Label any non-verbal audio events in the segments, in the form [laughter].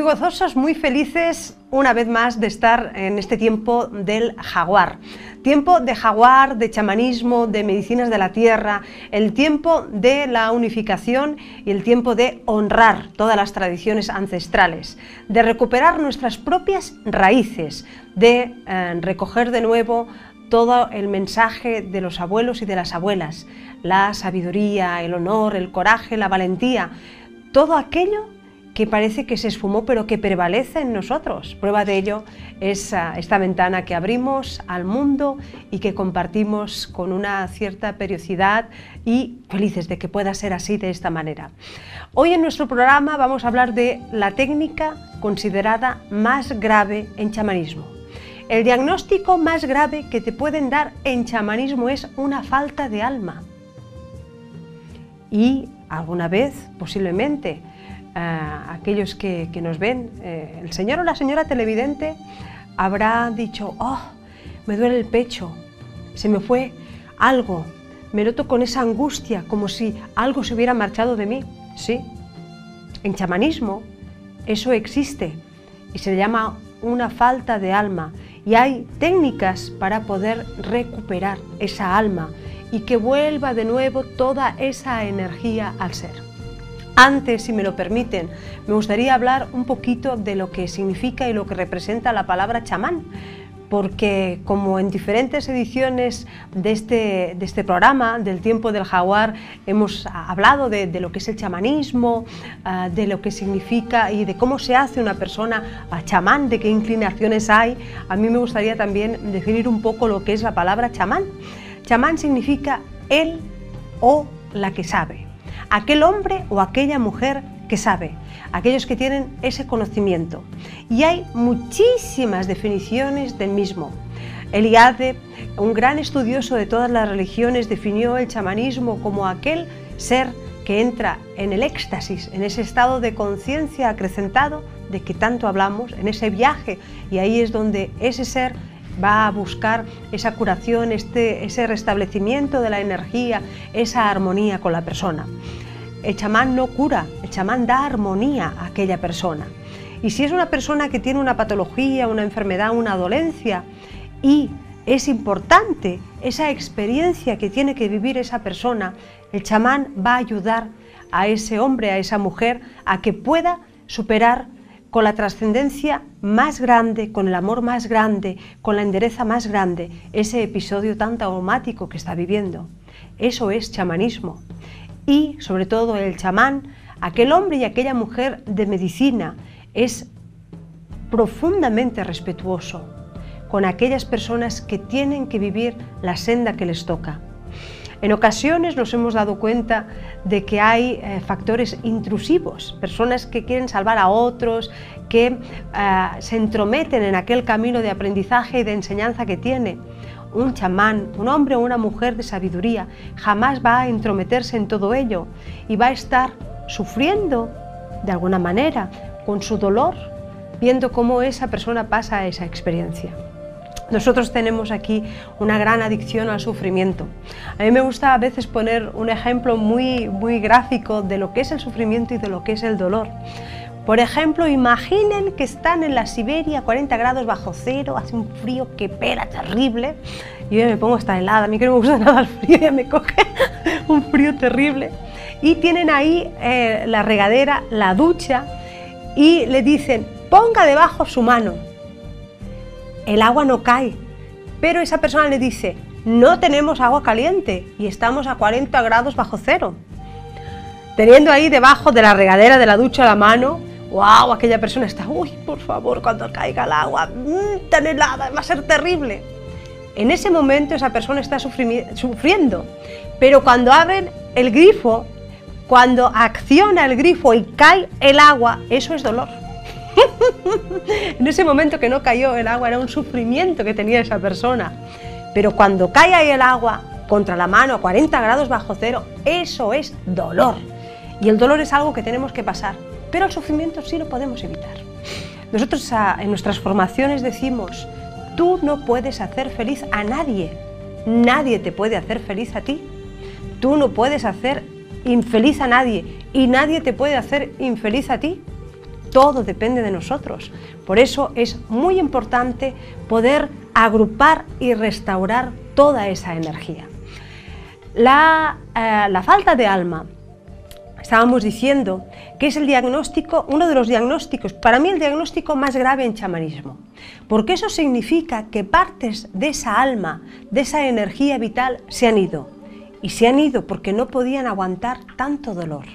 Muy gozosos, muy felices una vez más de estar en este tiempo del jaguar. Tiempo de jaguar, de chamanismo, de medicinas de la tierra, el tiempo de la unificación y el tiempo de honrar todas las tradiciones ancestrales, de recuperar nuestras propias raíces, de eh, recoger de nuevo todo el mensaje de los abuelos y de las abuelas, la sabiduría, el honor, el coraje, la valentía, todo aquello que parece que se esfumó pero que prevalece en nosotros. Prueba de ello es ah, esta ventana que abrimos al mundo y que compartimos con una cierta periodicidad y felices de que pueda ser así de esta manera. Hoy en nuestro programa vamos a hablar de la técnica considerada más grave en chamanismo. El diagnóstico más grave que te pueden dar en chamanismo es una falta de alma. Y alguna vez, posiblemente, a aquellos que, nos ven, eh, el señor o la señora televidente habrá dicho, oh, me duele el pecho, se me fue algo, me noto con esa angustia, como si algo se hubiera marchado de mí. Sí, en chamanismo eso existe y se llama una falta de alma y hay técnicas para poder recuperar esa alma y que vuelva de nuevo toda esa energía al ser. Antes, si me lo permiten, me gustaría hablar un poquito de lo que significa y lo que representa la palabra chamán, porque como en diferentes ediciones de este, de este programa, del tiempo del jaguar, hemos hablado de, lo que es el chamanismo, ah, de lo que significa y de cómo se hace una persona a chamán, de qué inclinaciones hay, a mí me gustaría también definir un poco lo que es la palabra chamán. Chamán significa él o la que sabe aquel hombre o aquella mujer que sabe, aquellos que tienen ese conocimiento. Y hay muchísimas definiciones del mismo. Eliade, un gran estudioso de todas las religiones, definió el chamanismo como aquel ser que entra en el éxtasis, en ese estado de conciencia acrecentado de que tanto hablamos, en ese viaje, y ahí es donde ese ser va a buscar esa curación, este, ese restablecimiento de la energía, esa armonía con la persona. El chamán no cura, el chamán da armonía a aquella persona. Y si es una persona que tiene una patología, una enfermedad, una dolencia, y es importante esa experiencia que tiene que vivir esa persona, el chamán va a ayudar a ese hombre, a esa mujer, a que pueda superar con la trascendencia más grande, con el amor más grande, con la endereza más grande, ese episodio tan traumático que está viviendo. Eso es chamanismo. Y sobre todo el chamán, aquel hombre y aquella mujer de medicina, es profundamente respetuoso con aquellas personas que tienen que vivir la senda que les toca. En ocasiones nos hemos dado cuenta de que hay eh, factores intrusivos, personas que quieren salvar a otros, que eh, se entrometen en aquel camino de aprendizaje y de enseñanza que tiene. Un chamán, un hombre o una mujer de sabiduría, jamás va a entrometerse en todo ello y va a estar sufriendo de alguna manera con su dolor, viendo cómo esa persona pasa esa experiencia. Nosotros tenemos aquí una gran adicción al sufrimiento. A mí me gusta a veces poner un ejemplo muy, muy gráfico de lo que es el sufrimiento y de lo que es el dolor. Por ejemplo, imaginen que están en la Siberia, 40 grados bajo cero, hace un frío que pela terrible. Y yo me pongo hasta helada, a mí que no me gusta [laughs] nada el frío, ya me coge [laughs] un frío terrible. Y tienen ahí eh, la regadera, la ducha, y le dicen, ponga debajo su mano el agua no cae. Pero esa persona le dice, no tenemos agua caliente y estamos a 40 grados bajo cero. Teniendo ahí debajo de la regadera de la ducha la mano, wow, aquella persona está, uy, por favor, cuando caiga el agua, mmm, tan helada, va a ser terrible. En ese momento esa persona está sufriendo, pero cuando abren el grifo, cuando acciona el grifo y cae el agua, eso es dolor. [laughs] en ese momento que no cayó el agua era un sufrimiento que tenía esa persona. Pero cuando cae ahí el agua contra la mano a 40 grados bajo cero, eso es dolor. Y el dolor es algo que tenemos que pasar, pero el sufrimiento sí lo podemos evitar. Nosotros en nuestras formaciones decimos, tú no puedes hacer feliz a nadie, nadie te puede hacer feliz a ti. Tú no puedes hacer infeliz a nadie y nadie te puede hacer infeliz a ti. Todo depende de nosotros. Por eso es muy importante poder agrupar y restaurar toda esa energía. La, eh, la falta de alma estábamos diciendo que es el diagnóstico, uno de los diagnósticos, para mí el diagnóstico más grave en chamanismo, porque eso significa que partes de esa alma, de esa energía vital, se han ido. Y se han ido porque no podían aguantar tanto dolor.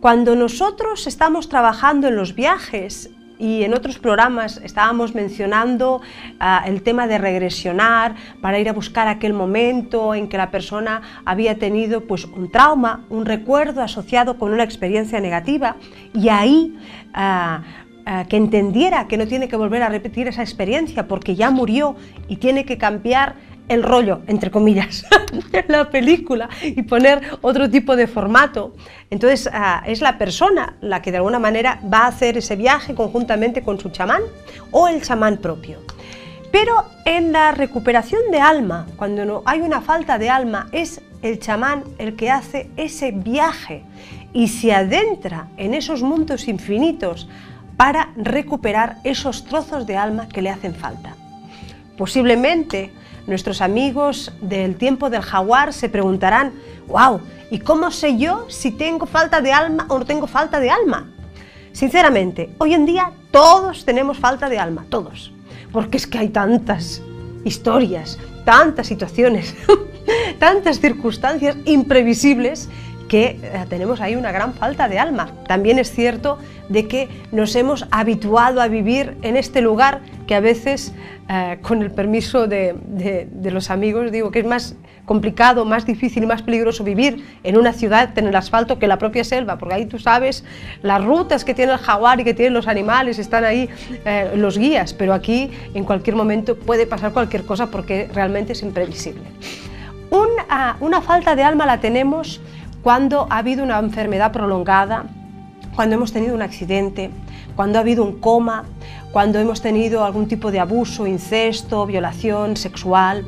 Cuando nosotros estamos trabajando en los viajes y en otros programas estábamos mencionando ah, el tema de regresionar para ir a buscar aquel momento en que la persona había tenido pues, un trauma, un recuerdo asociado con una experiencia negativa y ahí ah, ah, que entendiera que no tiene que volver a repetir esa experiencia porque ya murió y tiene que cambiar el rollo, entre comillas, [laughs] la película y poner otro tipo de formato. Entonces ah, es la persona la que de alguna manera va a hacer ese viaje conjuntamente con su chamán o el chamán propio. Pero en la recuperación de alma, cuando no hay una falta de alma, es el chamán el que hace ese viaje y se adentra en esos mundos infinitos para recuperar esos trozos de alma que le hacen falta. Posiblemente Nuestros amigos del tiempo del jaguar se preguntarán, wow, ¿y cómo sé yo si tengo falta de alma o no tengo falta de alma? Sinceramente, hoy en día todos tenemos falta de alma, todos, porque es que hay tantas historias, tantas situaciones, [laughs] tantas circunstancias imprevisibles que eh, tenemos ahí una gran falta de alma. También es cierto de que nos hemos habituado a vivir en este lugar que a veces eh, con el permiso de, los amigos, digo que es más complicado, más difícil y más peligroso vivir en una ciudad en el asfalto que la propia selva, porque ahí tú sabes las rutas que tiene el jaguar y que tienen los animales, están ahí eh, los guías, pero aquí en cualquier momento puede pasar cualquier cosa porque realmente es imprevisible. una falta de alma la tenemos cuando ha habido una enfermedad prolongada, cuando hemos tenido un accidente, cuando ha habido un coma, cuando hemos tenido algún tipo de abuso, incesto, violación sexual,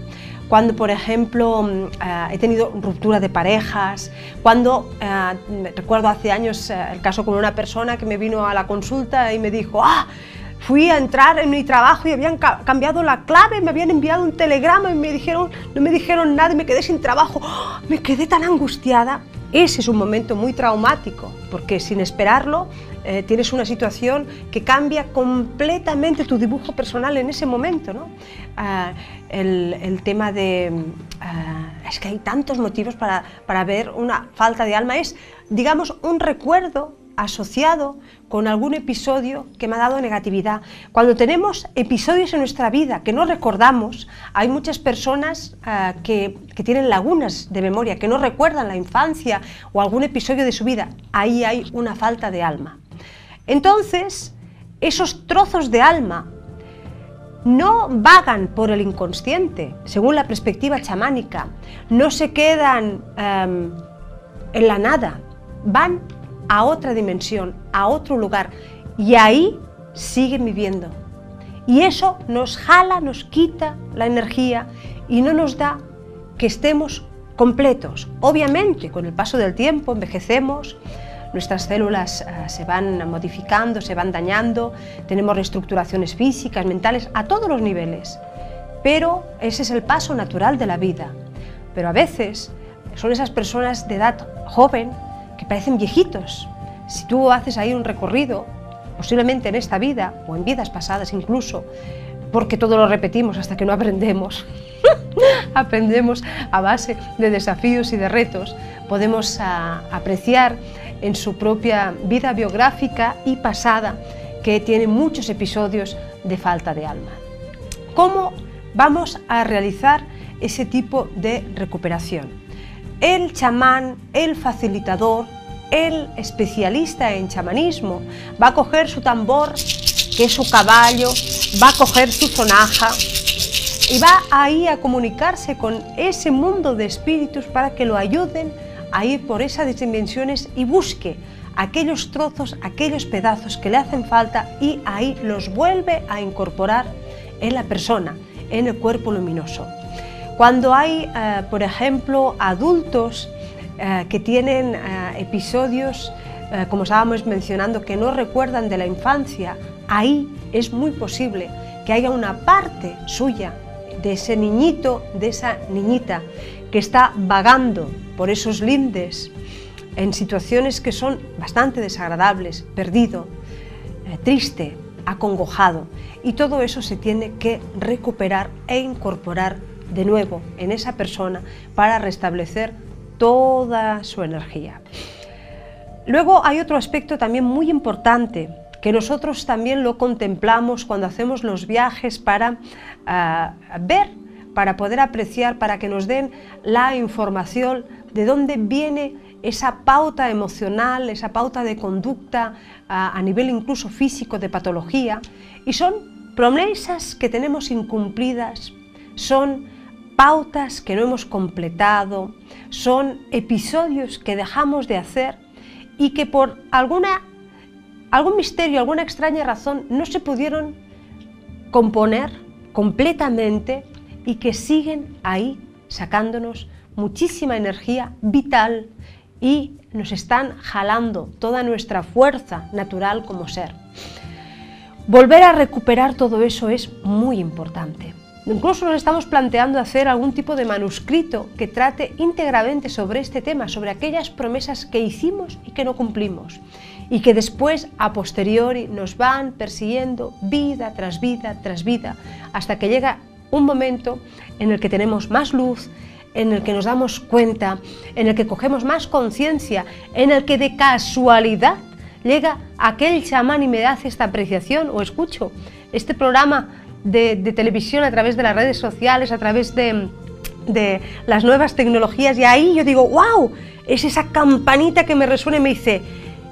cuando, por ejemplo, mm, eh, he tenido ruptura de parejas, cuando, eh, recuerdo hace años eh, el caso con una persona que me vino a la consulta y me dijo, ah, fui a entrar en mi trabajo y habían cambiado la clave, me habían enviado un telegrama y me dijeron, no me dijeron nada y me quedé sin trabajo. ¡Ah! Me quedé tan angustiada. Ese es un momento muy traumático, porque sin esperarlo eh, tienes una situación que cambia completamente tu dibujo personal en ese momento. ¿no? Ah, el, tema de... Ah, es que hay tantos motivos para, para ver una falta de alma, es, digamos, un recuerdo asociado con algún episodio que me ha dado negatividad. Cuando tenemos episodios en nuestra vida que no recordamos, hay muchas personas ah, que, que, tienen lagunas de memoria, que no recuerdan la infancia o algún episodio de su vida. Ahí hay una falta de alma. Entonces, esos trozos de alma no vagan por el inconsciente, según la perspectiva chamánica, no se quedan em, en la nada, van a otra dimensión, a otro lugar, y ahí siguen viviendo. Y eso nos jala, nos quita la energía y no nos da que estemos completos. Obviamente, con el paso del tiempo envejecemos, nuestras células eh, se van modificando, se van dañando, tenemos reestructuraciones físicas, mentales, a todos los niveles. Pero ese es el paso natural de la vida. Pero a veces son esas personas de edad joven parecen viejitos. Si tú haces ahí un recorrido, posiblemente en esta vida o en vidas pasadas incluso, porque todo lo repetimos hasta que no aprendemos, [laughs] aprendemos a base de desafíos y de retos, podemos ah, apreciar en su propia vida biográfica y pasada que tiene muchos episodios de falta de alma. ¿Cómo vamos a realizar ese tipo de recuperación? el chamán, el facilitador, el especialista en chamanismo va a coger su tambor que es su caballo, va a coger su sonaja y va ahí a comunicarse con ese mundo de espíritus para que lo ayuden a ir por esas dimensiones y busque aquellos trozos, aquellos pedazos que le hacen falta y ahí los vuelve a incorporar en la persona, en el cuerpo luminoso. Cuando hay, eh, por ejemplo, adultos eh, que tienen eh, episodios, como estábamos mencionando, que no recuerdan de la infancia, ahí es muy posible que haya una parte suya de ese niñito, de esa niñita, que está vagando por esos lindes en situaciones que son bastante desagradables, perdido, triste, acongojado. Y todo eso se tiene que recuperar e incorporar de nuevo en esa persona para restablecer toda su energía. Luego hay otro aspecto también muy importante que nosotros también lo contemplamos cuando hacemos los viajes para ah, ver, para poder apreciar, para que nos den la información de dónde viene esa pauta emocional, esa pauta de conducta ah, a nivel incluso físico de patología, y son promesas que tenemos incumplidas, son pautas que no hemos completado, son episodios que dejamos de hacer y que por alguna, algún misterio, alguna extraña razón no se pudieron componer completamente y que siguen ahí sacándonos muchísima energía vital y nos están jalando toda nuestra fuerza natural como ser. Volver a recuperar todo eso es muy importante. Incluso nos estamos planteando hacer algún tipo de manuscrito que trate íntegramente sobre este tema, sobre aquellas promesas que hicimos y que no cumplimos, y que después, a posteriori, nos van persiguiendo vida tras vida tras vida, hasta que llega un momento en el que tenemos más luz, en el que nos damos cuenta, en el que cogemos más conciencia, en el que de casualidad llega aquel chamán y me hace esta apreciación o escucho este programa de, televisión, a través de las redes sociales, a través de, las nuevas tecnologías y ahí yo digo, wow, es esa campanita que me resuena y me dice,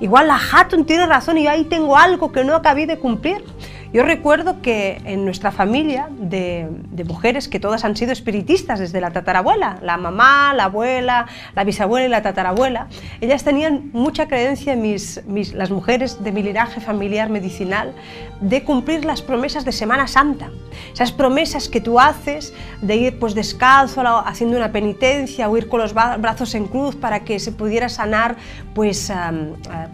igual la Hatton tiene razón y ahí tengo algo que no acabé de cumplir. Yo recuerdo que en nuestra familia de, mujeres que todas han sido espiritistas desde la tatarabuela, la mamá, la abuela, la bisabuela y la tatarabuela, ellas tenían mucha creencia en mis, las mujeres de mi linaje familiar medicinal de cumplir las promesas de Semana Santa. Esas promesas que tú haces de ir pues descalzo haciendo una penitencia o ir con los brazos en cruz para que se pudiera sanar pues,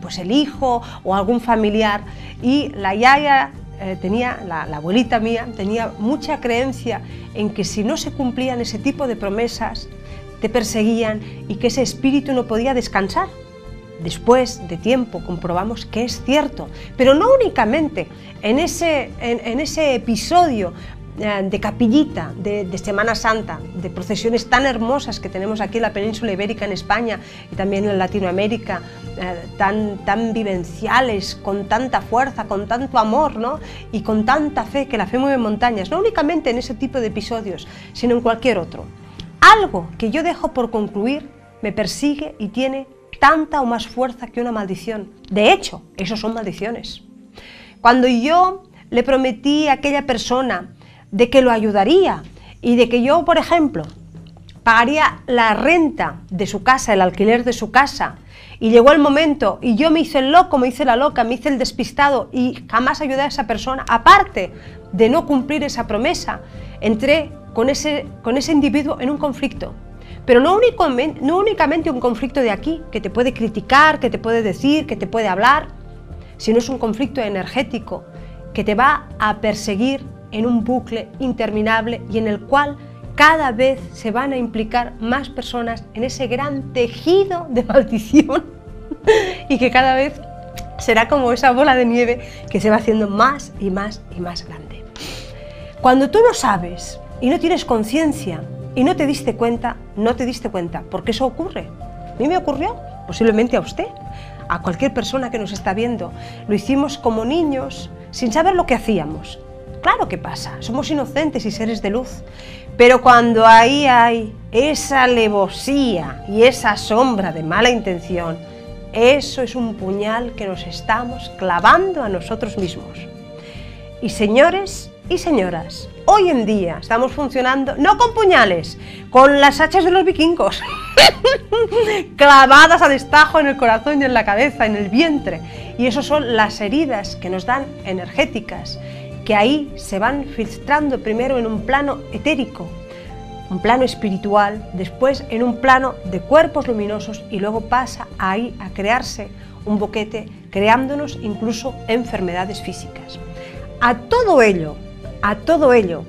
pues el hijo o algún familiar. Y la yaya eh, tenía, la, abuelita mía, tenía mucha creencia en que si no se cumplían ese tipo de promesas, te perseguían y que ese espíritu no podía descansar. Después de tiempo comprobamos que es cierto, pero no únicamente en ese, en ese episodio de capillita, de, Semana Santa, de procesiones tan hermosas que tenemos aquí en la península ibérica, en España y también en Latinoamérica, eh, tan, tan vivenciales, con tanta fuerza, con tanto amor ¿no? y con tanta fe, que la fe mueve montañas, no únicamente en ese tipo de episodios, sino en cualquier otro. Algo que yo dejo por concluir me persigue y tiene tanta o más fuerza que una maldición. De hecho, eso son maldiciones. Cuando yo le prometí a aquella persona de que lo ayudaría y de que yo, por ejemplo, pagaría la renta de su casa, el alquiler de su casa, y llegó el momento y yo me hice el loco, me hice la loca, me hice el despistado y jamás ayudé a esa persona, aparte de no cumplir esa promesa, entré con ese, con ese individuo en un conflicto. Pero no únicamente, no únicamente un conflicto de aquí, que te puede criticar, que te puede decir, que te puede hablar, sino es un conflicto energético que te va a perseguir en un bucle interminable y en el cual cada vez se van a implicar más personas en ese gran tejido de [laughs] maldición [laughs] y que cada vez será como esa bola de nieve que se va haciendo más y más y más grande. Cuando tú no sabes y no tienes conciencia y no te diste cuenta, no te diste cuenta, porque eso ocurre. A mí me ocurrió, posiblemente a usted, a cualquier persona que nos está viendo. Lo hicimos como niños, sin saber lo que hacíamos. Claro que pasa, somos inocentes y seres de luz, pero cuando ahí hay esa alevosía y esa sombra de mala intención, eso es un puñal que nos estamos clavando a nosotros mismos. y señores y señoras, hoy en día estamos funcionando no con puñales, con las hachas de los vikingos, [laughs] clavadas a destajo en el corazón y en la cabeza, en el vientre. Y eso son las heridas que nos dan energéticas, que ahí se van filtrando primero en un plano etérico, un plano espiritual, después en un plano de cuerpos luminosos y luego pasa ahí a crearse un boquete, creándonos incluso enfermedades físicas. A todo ello, a todo ello,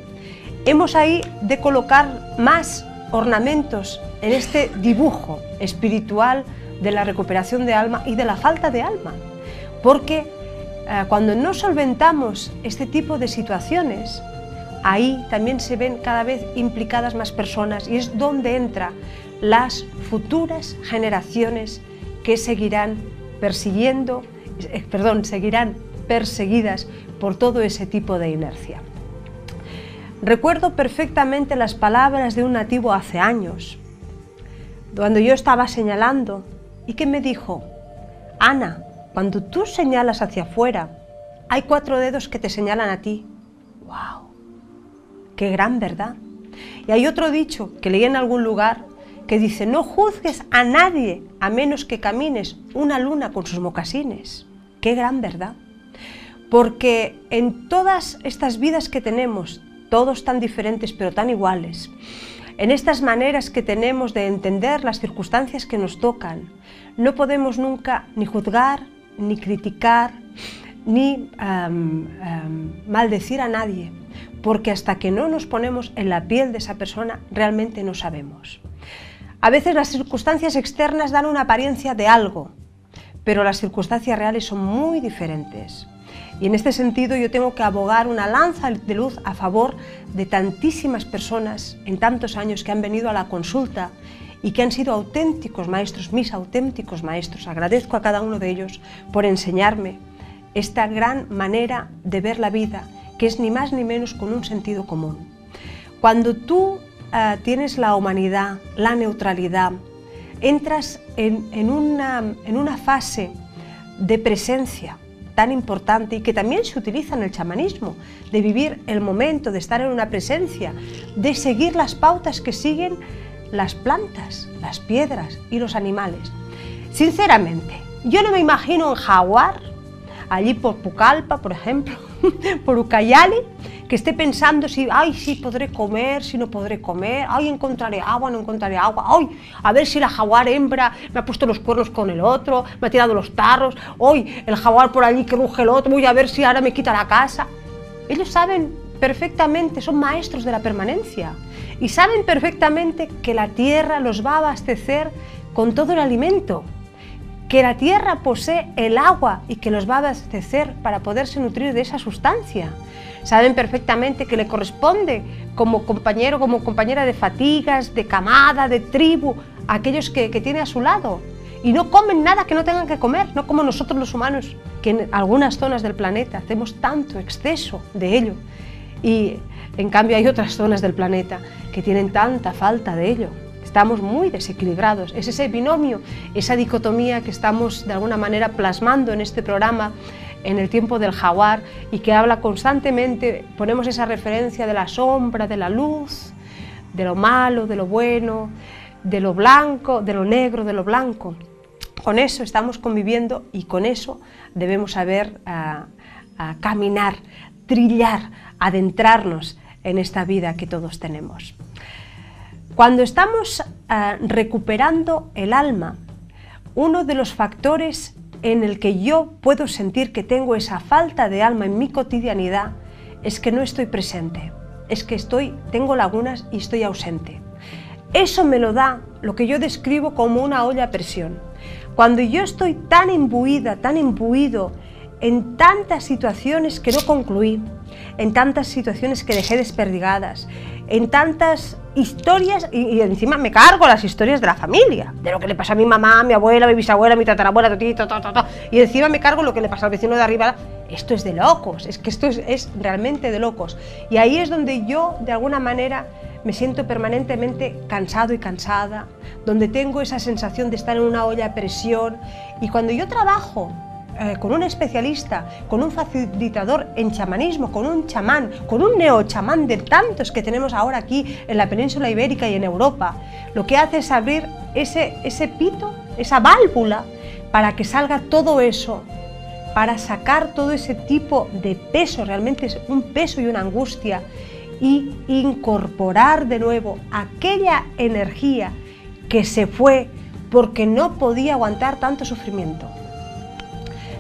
hemos ahí de colocar más ornamentos en este dibujo espiritual de la recuperación de alma y de la falta de alma. Porque cuando no solventamos este tipo de situaciones, ahí también se ven cada vez implicadas más personas y es donde entran las futuras generaciones que seguirán persiguiendo, eh, perdón, seguirán perseguidas por todo ese tipo de inercia. Recuerdo perfectamente las palabras de un nativo hace años, cuando yo estaba señalando y que me dijo, Ana, cuando tú señalas hacia afuera, hay cuatro dedos que te señalan a ti. ¡Wow! ¡Qué gran verdad! Y hay otro dicho que leí en algún lugar que dice, no juzgues a nadie a menos que camines una luna con sus mocasines. ¡Qué gran verdad! Porque en todas estas vidas que tenemos, todos tan diferentes pero tan iguales, en estas maneras que tenemos de entender las circunstancias que nos tocan, no podemos nunca ni juzgar, ni criticar, ni maldecir a nadie, porque hasta que no nos ponemos en la piel de esa persona realmente no sabemos. A veces las circunstancias externas dan una apariencia de algo, pero las circunstancias reales son muy diferentes. Y en este sentido yo tengo que abogar una lanza de luz a favor de tantísimas personas en tantos años que han venido a la consulta y que han sido auténticos maestros, mis auténticos maestros. Agradezco a cada uno de ellos por enseñarme esta gran manera de ver la vida, que es ni más ni menos con un sentido común. Cuando tú eh, tienes la humanidad, la neutralidad, entras en, una, en una fase de presencia, tan importante y que también se utiliza en el chamanismo, de vivir el momento, de estar en una presencia, de seguir las pautas que siguen las plantas, las piedras y los animales. Sinceramente, yo no me imagino un jaguar, allí por Pucallpa, por ejemplo, [laughs] por Ucayali, que esté pensando si, ay, sí podré comer, si no podré comer, ay, encontraré agua, no encontraré agua, ay, a ver si la jaguar hembra me ha puesto los cuernos con el otro, me ha tirado los tarros, hoy el jaguar por allí que ruge el otro, voy a ver si ahora me quita la casa. Ellos saben perfectamente, son maestros de la permanencia y saben perfectamente que la tierra los va a abastecer con todo el alimento, que la tierra posee el agua y que los va a abastecer para poderse nutrir de esa sustancia saben perfectamente que le corresponde como compañero, como compañera de fatigas, de camada, de tribu, a aquellos que, que tiene a su lado. Y no comen nada que no tengan que comer, no como nosotros los humanos, que en algunas zonas del planeta hacemos tanto exceso de ello. Y en cambio hay otras zonas del planeta que tienen tanta falta de ello. Estamos muy desequilibrados. Es ese binomio, esa dicotomía que estamos de alguna manera plasmando en este programa en el tiempo del jaguar y que habla constantemente, ponemos esa referencia de la sombra, de la luz, de lo malo, de lo bueno, de lo blanco, de lo negro, de lo blanco. Con eso estamos conviviendo y con eso debemos saber ah, ah, caminar, trillar, adentrarnos en esta vida que todos tenemos. Cuando estamos ah, recuperando el alma, uno de los factores en el que yo puedo sentir que tengo esa falta de alma en mi cotidianidad es que no estoy presente, es que estoy, tengo lagunas y estoy ausente. Eso me lo da lo que yo describo como una olla a presión. Cuando yo estoy tan imbuida, tan imbuido en tantas situaciones que no concluí, en tantas situaciones que dejé desperdigadas, en tantas historias y, encima me cargo las historias de la familia, de lo que le pasó a mi mamá, mi abuela, mi bisabuela, mi tatarabuela, totito, y encima me cargo lo que le pasó al vecino de arriba. Esto es de locos, es que esto es, es realmente de locos. Y ahí es donde yo, de alguna manera, me siento permanentemente cansado y cansada, donde tengo esa sensación de estar en una olla a presión. Y cuando yo trabajo eh, con un especialista, con un facilitador en chamanismo, con un chamán, con un neochamán de tantos que tenemos ahora aquí en la península ibérica y en Europa, lo que hace es abrir ese, ese pito, esa válvula, para que salga todo eso, para sacar todo ese tipo de peso, realmente es un peso y una angustia, y incorporar de nuevo aquella energía que se fue porque no podía aguantar tanto sufrimiento.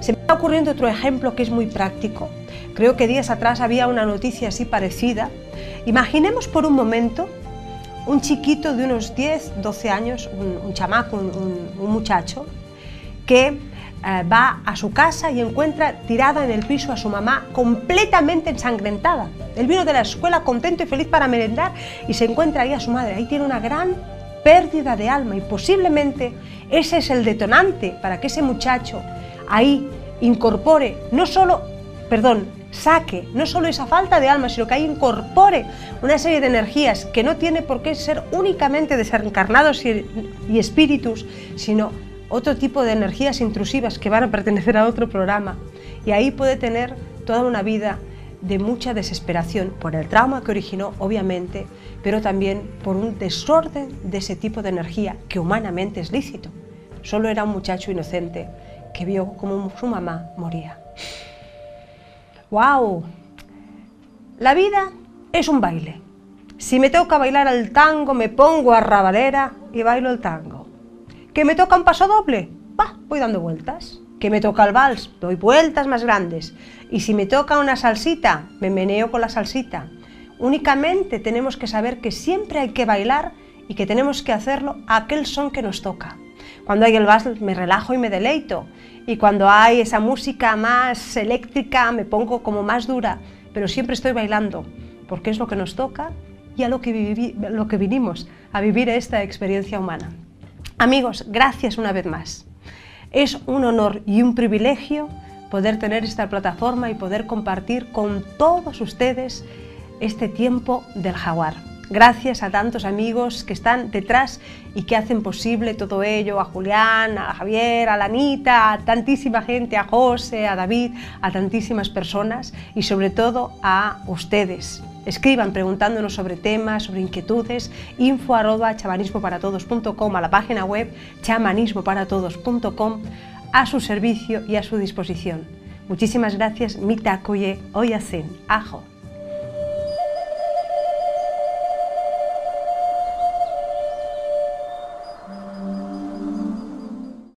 Se me está ocurriendo otro ejemplo que es muy práctico. Creo que días atrás había una noticia así parecida. Imaginemos por un momento un chiquito de unos 10, 12 años, un, chamaco, un, muchacho, que eh, va a su casa y encuentra tirada en el piso a su mamá completamente ensangrentada. Él vino de la escuela contento y feliz para merendar y se encuentra ahí a su madre. Ahí tiene una gran pérdida de alma y posiblemente ese es el detonante para que ese muchacho ahí incorpore, no solo, perdón, saque no solo esa falta de alma, sino que ahí incorpore una serie de energías que no tiene por qué ser únicamente desencarnados y, y espíritus, sino otro tipo de energías intrusivas que van a pertenecer a otro programa. Y ahí puede tener toda una vida de mucha desesperación por el trauma que originó, obviamente, pero también por un desorden de ese tipo de energía que humanamente es lícito. Solo era un muchacho inocente que vio cómo su mamá moría. ¡Wow! La vida es un baile. Si me toca bailar el tango, me pongo a rabalera y bailo el tango. ¿Que me toca un paso doble? Va, voy dando vueltas. ¿Que me toca el vals? Doy vueltas más grandes. Y si me toca una salsita, me meneo con la salsita. Únicamente tenemos que saber que siempre hay que bailar y que tenemos que hacerlo aquel son que nos toca. Cuando hay el vals me relajo y me deleito. Y cuando hay esa música más eléctrica me pongo como más dura. Pero siempre estoy bailando, porque es lo que nos toca y a lo que, lo que vinimos, a vivir esta experiencia humana. Amigos, gracias una vez más. Es un honor y un privilegio poder tener esta plataforma y poder compartir con todos ustedes este tiempo del jaguar. Gracias a tantos amigos que están detrás y que hacen posible todo ello, a Julián, a Javier, a Lanita, a tantísima gente, a José, a David, a tantísimas personas y sobre todo a ustedes. Escriban preguntándonos sobre temas, sobre inquietudes, info arroba a la página web chamanismoparatodos.com, a su servicio y a su disposición. Muchísimas gracias, Mita Koye Oyasen, Ajo.